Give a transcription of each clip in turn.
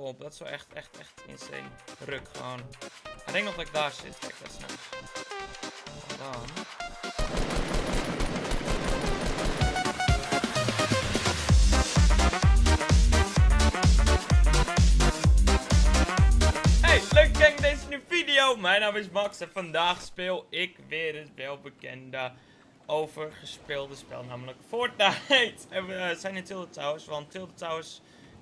Dat wel echt, echt, insane. Ruk gewoon. Ik denk nog dat ik daar zit. Kijk, dat is. En dan... Hey, leuk deze nieuwe video. Mijn naam is Max en vandaag speel ik weer het welbekende overgespeelde spel, namelijk Fortnite. En we zijn in Tilted Towers, want Tilted Towers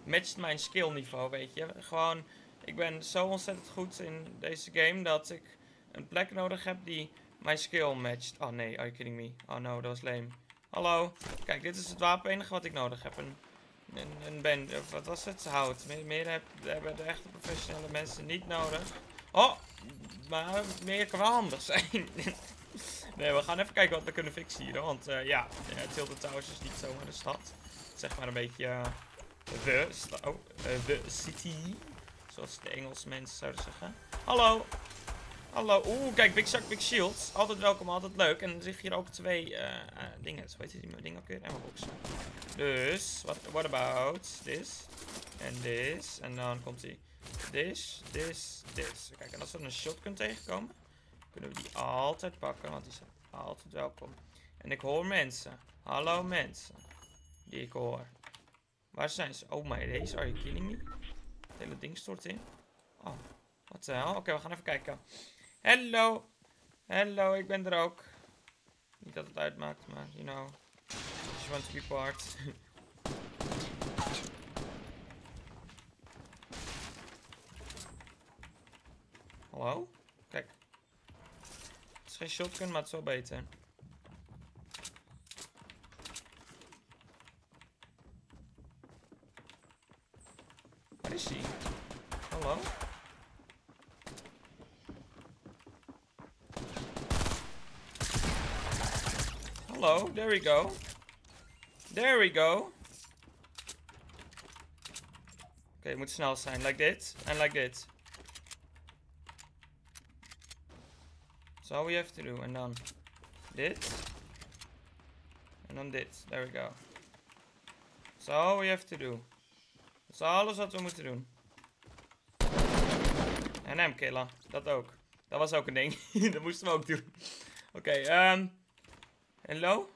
matcht mijn skill niveau, weet je. Gewoon, ik ben zo ontzettend goed in deze game dat ik een plek nodig heb die mijn skill matcht. Oh nee, are you kidding me? Oh no, dat was lame. Hallo, kijk, dit is het wapen enige wat ik nodig heb. Een, een, een band, wat was het? Hout. Meer, heb, hebben de echte professionele mensen niet nodig. Oh, maar meer kan wel handig zijn. nee, we gaan even kijken wat we kunnen fixen hier. Want uh, ja, uh, Tilted Towers is niet zomaar de stad. Het zeg maar een beetje uh, sta- oh, eh, de city. Zoals de Engelse mensen zouden zeggen. Hallo. Hallo. Oeh, kijk, Big Shark, Big Shields. Altijd welkom, altijd leuk. En er liggen hier ook twee eh, eh, dingen. Zo heet die dingen ook weer? Ammo boxen. Dus, what, what about this? En this. En dan komt hij. This, this, this. Kijk, en als we een shotgun tegenkomen, kunnen we die altijd pakken, want die zijn altijd welkom. En ik hoor mensen. Hallo mensen. Die ik hoor. Waar zijn ze? Oh my days, are you kidding me? Het hele ding stort in. Oh, wat de hel? Oké, we gaan even kijken. Hallo. Hallo, ik ben er ook. Niet dat het uitmaakt, maar you know. Just want to be part. Hallo? Kijk. Het is geen shotgun, maar het is wel beter. Waar is hij? Hallo? Hallo, there we go. There we go. Oké, het moet snel zijn. Like dit. En like dit. That's all we have to do. En dan dit. En dan dit. There we go. That's all we have to do. Dat is alles wat we moeten doen. En hem killen. Dat ook. Dat was ook een ding. dat moesten we ook doen. Oké, ehm... Hallo?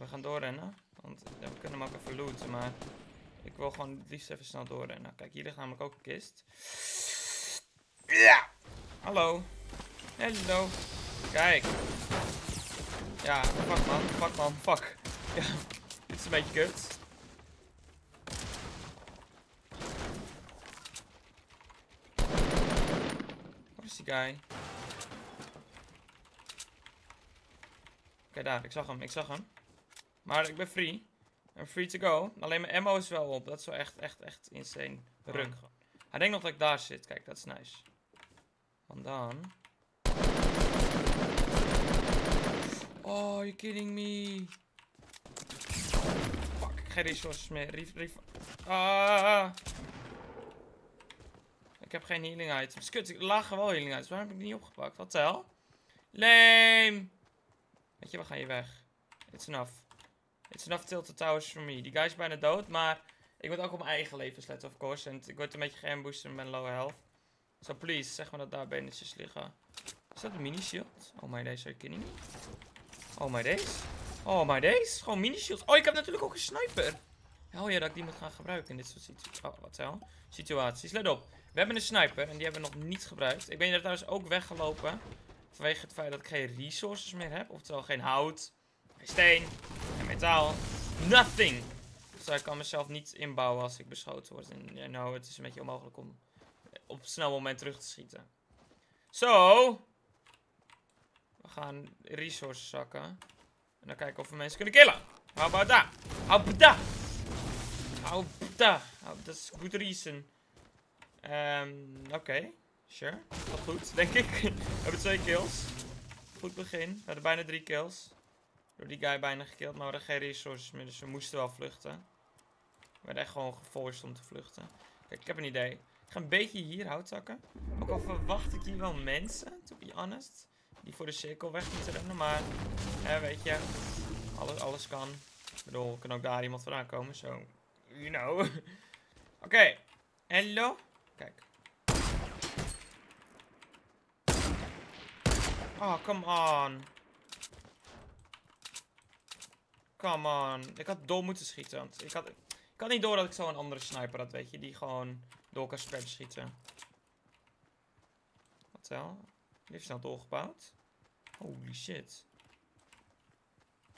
We gaan doorrennen. Want we kunnen hem ook even looten, maar... Ik wil gewoon het liefst even snel doorrennen. Kijk, hier ligt namelijk ook een kist. Ja! Hallo. Hallo. Kijk. Ja, fuck man. Fuck man. Fuck. Ja, dit is een beetje kut. Waar is die guy? Oké, daar. Ik zag hem. Ik zag hem. Maar ik ben free. I'm free to go. Alleen mijn ammo is wel op. Dat is wel echt, echt, echt insane. Ruk. Hij denkt nog dat ik daar zit. Kijk, dat is nice. Want dan... Oh, you kidding me? Fuck, ik geen resources meer. Ah. Ik heb geen healing items. Kut, ik lagen wel healing items. Waarom heb ik die niet opgepakt? Wat hel? Lame. Weet je, we gaan hier weg. It's enough. It's enough tilted towers for me. Die guy is bijna dood, maar ik moet ook op mijn eigen leven letten, of course. En ik word een beetje geambushed en ben low health. So please, zeg maar dat daar benetjes liggen. Is dat een mini shield? Oh my days, are you kidding me? Oh my days. Oh my days. Gewoon mini shields. Oh, ik heb natuurlijk ook een sniper. Hel ja, dat ik die moet gaan gebruiken in dit soort situaties. Oh, wat. Situaties. Let op. We hebben een sniper en die hebben we nog niet gebruikt. Ik ben hier trouwens ook weggelopen. Vanwege het feit dat ik geen resources meer heb. Oftewel geen hout, geen steen, metaal. Nothing. Dus ik kan mezelf niet inbouwen als ik beschoten word. En ja, nou, het is een beetje onmogelijk om op een snel moment terug te schieten. Zo. We gaan resources zakken. En dan kijken of we mensen kunnen killen. How about that? How about that? How about that? Dat is good reason. Ehm, Oké. Sure. Dat goed, denk ik. we hebben twee kills. Goed begin. We hadden bijna drie kills. Door die guy bijna gekild, maar we hadden geen resources meer, dus we moesten wel vluchten. We werden echt gewoon geforced om te vluchten. Kijk, ik heb een idee. Ik ga een beetje hier hout zakken. Ook al verwacht ik hier wel mensen, to be honest. Die voor de cirkel weg moeten rennen, maar... Ja, weet je. Alles, alles kan. Ik bedoel, kan ook daar iemand vandaan komen, zo... You know. Oké. Hallo? Kijk. Oh, come on. Come on. Ik had door moeten schieten. Want ik had, ik had niet door dat ik zo een andere sniper had, weet je. Die gewoon door kan spread schieten. Wat wel? Die heeft snel doorgebouwd. Holy shit.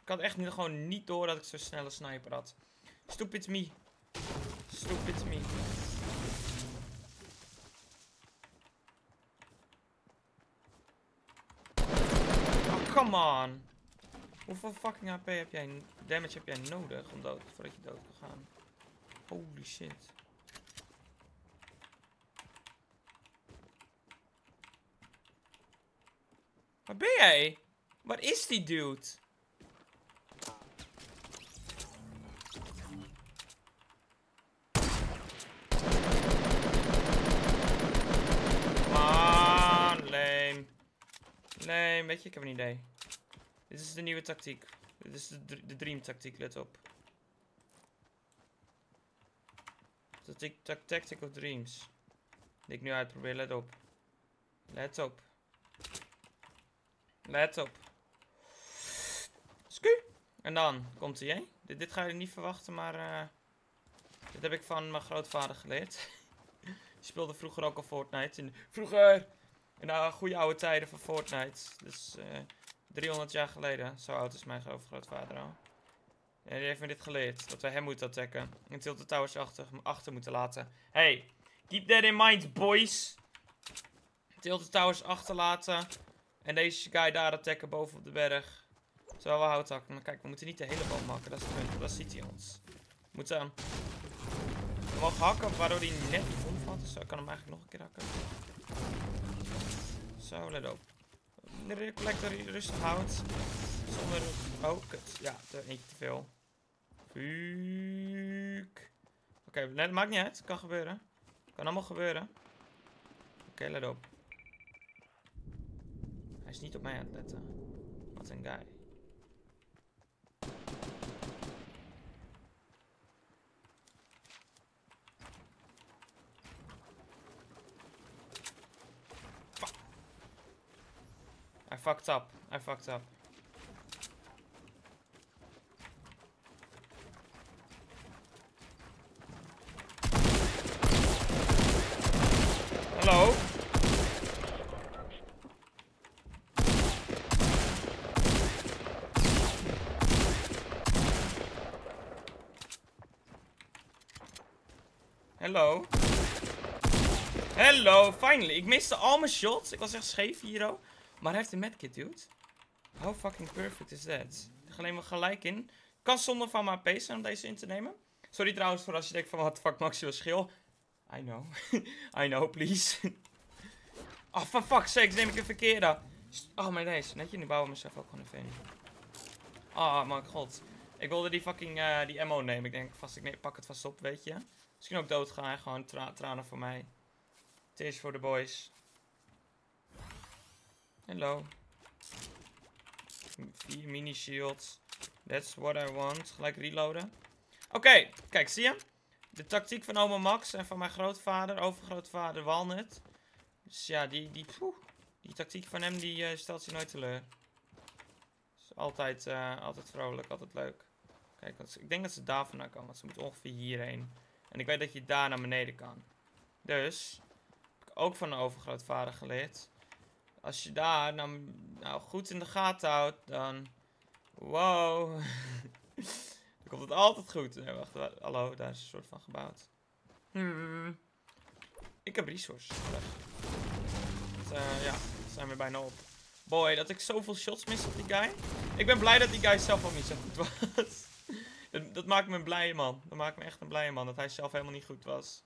Ik had echt gewoon niet door dat ik zo'n snelle sniper had. Stupid me. Stupid me. Oh, come on. Hoeveel fucking HP heb jij, damage heb jij nodig om dood, voordat je dood kan gaan? Holy shit. Waar ben jij? Waar is die dude? Man, lame. Lame, weet je, ik heb een idee. Dit is de nieuwe tactiek. Dit is de, de dream tactiek, let op. Tactic of dreams. Die ik nu uitprobeer, let op. Let op. Let op. Sku. En dan komt hij, hè? Dit, dit ga je niet verwachten, maar... eh, dit heb ik van mijn grootvader geleerd. Die speelde vroeger ook al Fortnite. In, vroeger! In de goede oude tijden van Fortnite. Dus eh 300 jaar geleden. Zo oud is mijn gro- grootvader al. En die heeft me dit geleerd. Dat we hem moeten attacken. En Tilted Towers achter, achter moeten laten. Hey, keep that in mind, boys. Tilted Towers achterlaten. En deze guy daar attacken boven op de berg. Terwijl we hout hakken. Maar kijk, we moeten niet de hele boom hakken. Dat is het punt. Dat ziet hij ons. We moeten... We mogen hakken waardoor hij net niet omvalt. Dus ik kan hem eigenlijk nog een keer hakken. Zo, let op. De collector rustig houdt. Zonder... Oh, kut. Ja, eentje te veel. Oké, nee, maakt niet uit. Kan gebeuren. Kan allemaal gebeuren. Oké, let op. Hij is niet op mij aan het letten. Wat een guy. I fucked up. I fucked up. Hallo? Hallo? Hallo, finally. Ik miste al mijn shots. Ik was echt scheef hier, oh. Maar hij heeft een medkit, dude. How fucking perfect is that? Ik ga alleen gelijk in. Kan zonder van mijn AP om deze in te nemen. Sorry trouwens voor als je denkt van wat fuck Maxi schil. I know. I know, please. oh, for fuck's sake, neem ik de verkeerde. Oh, maar deze. Netje, nu bouwen we mezelf ook gewoon even in. Oh, mijn god. Ik wilde die fucking eh, die ammo nemen. Ik denk vast, ik neem, pak het vast op, weet je. Misschien ook doodgaan. Gewoon tra tranen voor mij. Tears voor de boys. Hello. Vier mini shields. That's what I want. Gelijk reloaden. Oké, kijk, zie je? De tactiek van oma Max en van mijn grootvader, overgrootvader Walnut. Dus ja, die, die, die tactiek van hem, die eh, stelt zich nooit teleur. Is altijd, eh, altijd vrolijk, altijd leuk. Kijk, want ik denk dat ze daar vandaan kan, want ze moet ongeveer hierheen. En ik weet dat je daar naar beneden kan. Dus, heb ik ook van een overgrootvader geleerd. Als je daar nou, nou goed in de gaten houdt, dan... Wow. dan komt het altijd goed. Nee, wacht, wa- hallo, daar is een soort van gebouwd. Hmm. Ik heb resources. Het, eh, ja, we zijn we bijna op. Boy, dat ik zoveel shots mis op die guy. Ik ben blij dat die guy zelf ook niet zo goed was. dat, dat maakt me een blije man. Dat maakt me echt een blije man. Dat hij zelf helemaal niet goed was.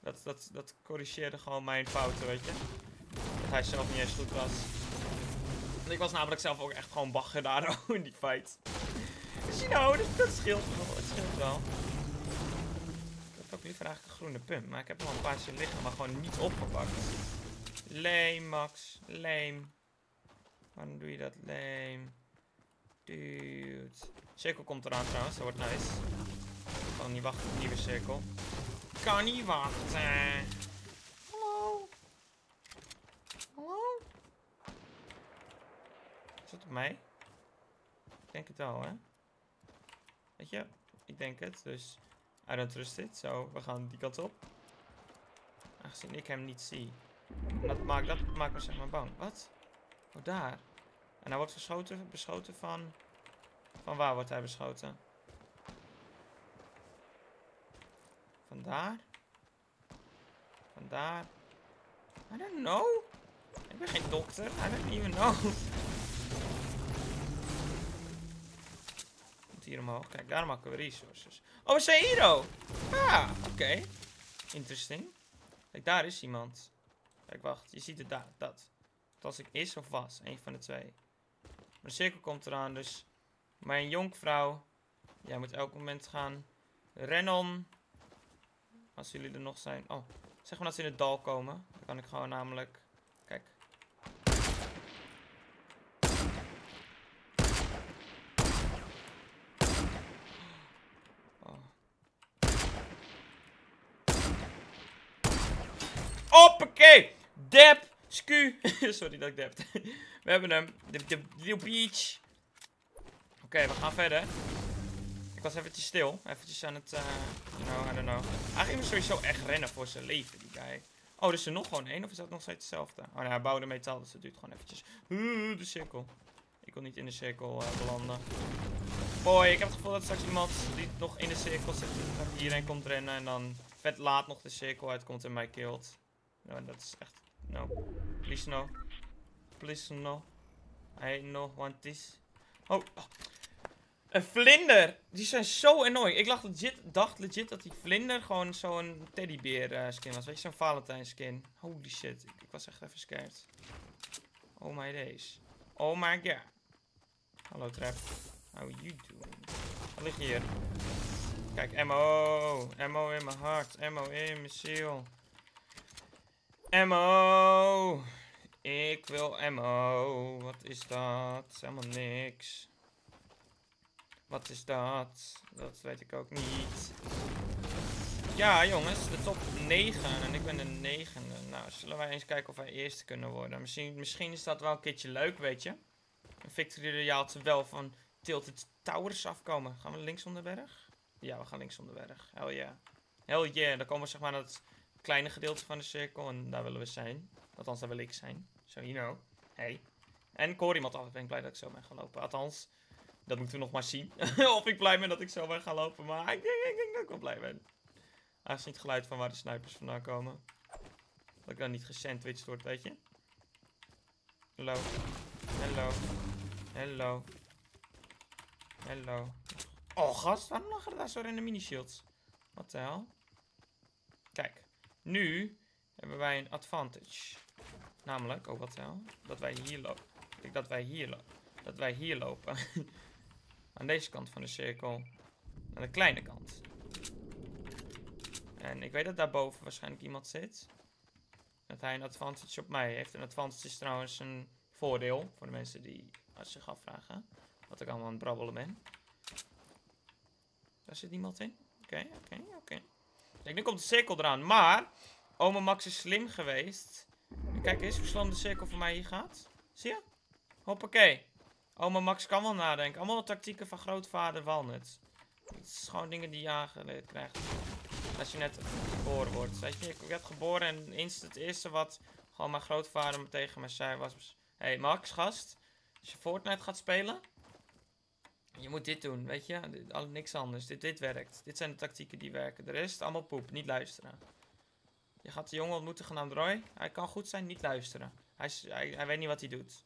Dat, dat, dat corrigeerde gewoon mijn fouten, weet je. Dat hij zelf niet eens goed was. Want ik was namelijk zelf ook echt gewoon bagger daar in die fight. Dus you know, dat, dat scheelt wel. Het scheelt wel. Ik heb ook liever eigenlijk een groene pump. Maar ik heb wel een paar liggen, maar gewoon niet opgepakt. Lame, Max. Lame. Waarom doe je dat? Lame. Dude. Cirkel komt eraan trouwens, dat wordt nice. Gewoon niet wachten op een nieuwe cirkel. kan niet wachten. Hallo? Hallo? Is dat mij? Ik denk het wel, hè? Weet je, ik denk het, dus I don't trust it. Zo, we gaan die kant op. Aangezien ik hem niet zie. Dat maakt, dat maakt me zeg maar bang. Wat? Oh, daar. En hij wordt beschoten, beschoten van... Van waar wordt hij beschoten? Vandaar? Vandaar? I don't know. Ik ben geen dokter. I don't even know. Hier omhoog. Kijk, daar maken we resources. Oh, we zijn hier ook. Ah, oké. Interesting. Kijk, daar is iemand. Kijk, wacht. Je ziet het daar. Dat. Dat als ik is of was. Een van de twee. Mijn cirkel komt eraan, dus... Mijn jonkvrouw. Jij moet elk moment gaan. Rennen. Als jullie er nog zijn. Oh, zeg maar dat ze in het dal komen. Dan kan ik gewoon namelijk... Kijk. Oh. Hoppakee! Dep! Scu! Sorry dat ik dep. We hebben hem. De, de, de beach. Oké, we gaan verder. Ik was eventjes stil. Eventjes aan het, uh, you know, I don't know. Eigenlijk sowieso echt rennen voor zijn leven, die guy. Oh, is er nog gewoon één of is dat nog steeds hetzelfde? Oh nee, hij bouwde metaal, dus dat duurt gewoon eventjes. De cirkel. Ik wil niet in de cirkel uh, belanden. Boy, ik heb het gevoel dat straks iemand die nog in de cirkel zit, hierheen komt rennen en dan vet laat nog de cirkel uitkomt en mij killt. Nou, dat is echt, no. Please no. Please no. I no want this. Oh, oh. Een vlinder! Die zijn zo annoying. Ik legit, dacht legit dat die vlinder gewoon zo'n teddybeer uh, skin was. Weet je, zo'n Valentijn skin. Holy shit. Ik, ik, was echt even scared. Oh my days. Oh my god. Hallo Trap. How you doing? Wat ligt hier? Kijk, ammo. Ammo in mijn hart. Ammo in mijn ziel. Ammo. Ik wil ammo. Wat is dat? Helemaal niks. Wat is dat? Dat weet ik ook niet. Ja, jongens, de top 9. En ik ben de negende. Nou, zullen wij eens kijken of wij eerste kunnen worden. Misschien, misschien is dat wel een keertje leuk, weet je. Een victory royale wel van Tilted Towers afkomen. Gaan we links om de berg? Ja, we gaan links om de berg. Hell yeah. Hell yeah. Dan komen we zeg maar het kleine gedeelte van de cirkel. En daar willen we zijn. Althans, daar wil ik zijn. So you know. Hey. En ik hoor iemand af. Ik ben blij dat ik zo ben gaan lopen. Althans, dat moeten we nog maar zien. of ik blij ben dat ik zo ben gaan lopen. Maar ik denk, ik denk dat ik wel blij ben. Aangezien het geluid van waar de snipers vandaan komen. Dat ik dan niet gesandwiched word, weet je. Hallo. Hallo. Hallo. Hallo. Oh, gast. Waarom lag er daar zo in de mini-shields? Wat de? Kijk. Nu hebben wij een advantage. Namelijk, oh wat de hel? Dat wij hier lopen. Dat wij hier lopen. Dat wij hier lopen. Aan deze kant van de cirkel. Aan de kleine kant. En ik weet dat daarboven waarschijnlijk iemand zit. Dat hij een advantage op mij heeft. Een advantage is trouwens een voordeel. Voor de mensen die zich afvragen. Wat ik allemaal aan het brabbelen ben. Daar zit iemand in. Oké, oké, oké. Kijk, nu komt de cirkel eraan. Maar, oma Max is slim geweest. kijk eens hoe slim de cirkel voor mij hier gaat. Zie je? Hoppakee. Oma Max kan wel nadenken. Allemaal tactieken van grootvader Walnut. Het is gewoon dingen die je aangeleerd krijgt. Als je net geboren wordt. Weet je, ik werd geboren en instant het eerste wat gewoon mijn grootvader tegen me zei was... Hé hey Max, gast. Als je Fortnite gaat spelen... Je moet dit doen, weet je. Al, niks anders. Dit, dit werkt. Dit zijn de tactieken die werken. De rest, allemaal poep. Niet luisteren. Je gaat de jongen ontmoeten genaamd Roy. Hij kan goed zijn, niet luisteren. Hij, hij, weet niet wat hij doet.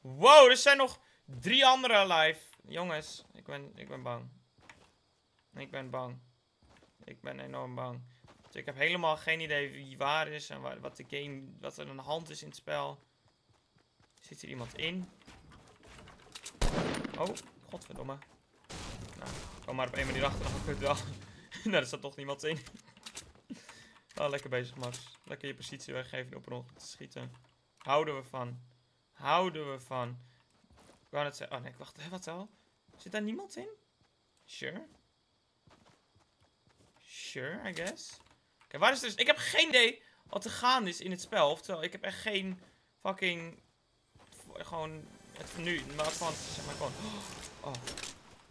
Wow, er zijn nog Drie andere live. Jongens, ik ben, ik ben bang. Ik ben bang. Ik ben enorm bang. Ik heb helemaal geen idee wie waar is en wat de game, wat er aan de hand is in het spel. Zit er iemand in? Oh, godverdomme. Nou, kom maar op één manier achter, dan het wel. nou, er staat toch niemand in. oh, lekker bezig, Max. Lekker je positie weggeven op een te schieten. Houden we van. Houden we van. Ik wou net zeggen. Oh nee, wacht. Wat al? Zit daar niemand in? Sure. Sure, I guess. Kijk, waar is dus... Ik heb geen idee wat er gaande is in het spel. Oftewel, ik heb echt geen fucking... Gewoon... Het nu, maar gewoon, zeg maar gewoon...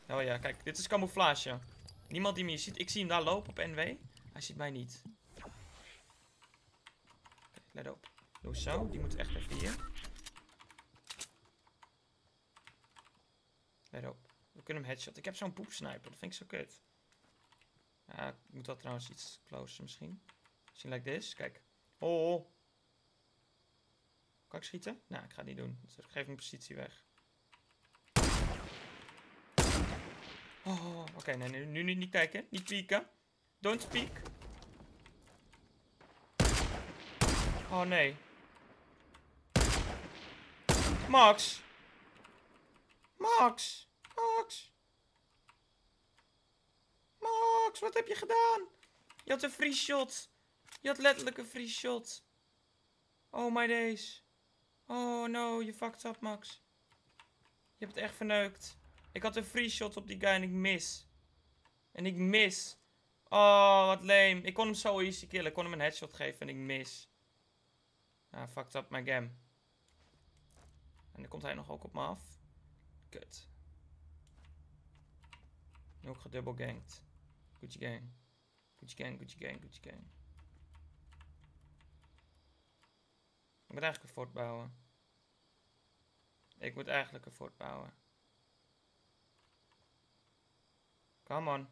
oh ja, kijk, dit is camouflage. Niemand die me hier ziet. Ik zie hem daar lopen op NW. Hij ziet mij niet. let op. Doe zo, die moet echt even hier. Let op. We kunnen hem headshot. Ik heb zo'n poepsniper, dat vind ik zo kut. Ja, ik moet dat trouwens iets closer misschien. Misschien like this. Kijk. Oh. Kan ik schieten? Nou, ik ga het niet doen. Dus ik geef mijn positie weg. Oh, oké. nee, nu, nu, nu niet kijken. Niet pieken. Don't speak. Oh, nee. Max. Max. Max. Max, wat heb je gedaan? Je had een free shot. Je had letterlijk een free shot. Oh my days. Oh no, je fucked up, Max. Je hebt het echt verneukt. Ik had een free shot op die guy en ik mis. En ik mis. Oh, wat lame. Ik kon hem zo easy killen. Ik kon hem een headshot geven en ik mis. Ah, fucked up my game. En dan komt hij nog ook op me af. Kut. Nu ook gedubbelganged. Gucci gang. Gucci gang, Gucci gang, Gucci gang. Ik moet eigenlijk een fort bouwen. Ik moet eigenlijk een fort bouwen. Come on.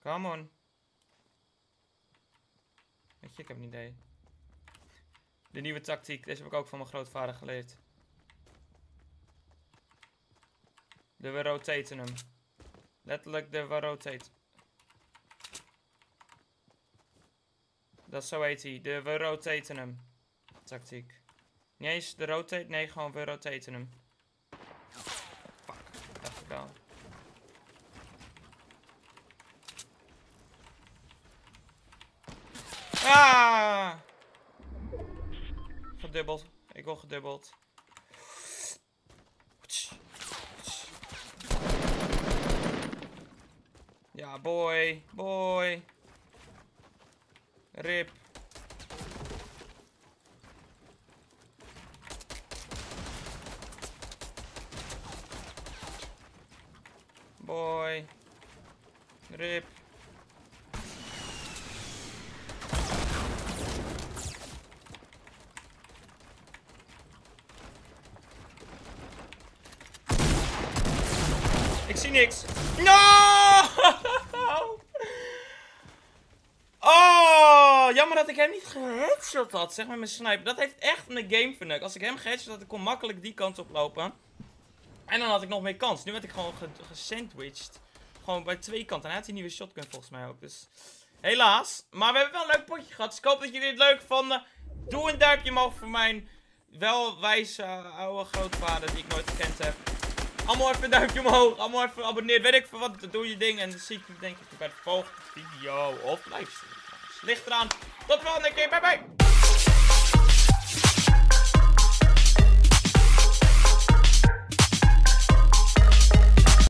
Come on. Weet je, ik heb een idee. De nieuwe tactiek, deze heb ik ook van mijn grootvader geleerd. De we rotaten hem. Letterlijk de we rotate. Dat zo heet hij. De we rotaten hem. Tactiek. Niet eens de rotate, nee, gewoon we rotaten hem. Fuck, dacht ik wel. Gedubbeld. Ik wil gedubbeld. Ja, boy. Boy. Rip. Boy. Rip. Zie niks. No! Oh, jammer dat ik hem niet geheadshot had, zeg maar, mijn sniper. Dat heeft echt mijn game verneukt. Als ik hem geheadshot had, ik kon makkelijk die kant op lopen. En dan had ik nog meer kans. Nu werd ik gewoon gesandwiched. Gewoon bij twee kanten. En hij had die nieuwe shotgun volgens mij ook. Dus helaas. Maar we hebben wel een leuk potje gehad. Dus ik hoop dat jullie het leuk vonden. Doe een duimpje omhoog voor mijn welwijze oude grootvader die ik nooit gekend heb. Allemaal even een duimpje omhoog. Allemaal even abonneer. Weet ik voor wat. Doe je ding. En dan zie ik je denk ik bij de volgende video. Of livestream. Ligt eraan. Tot de volgende keer. Bye bye.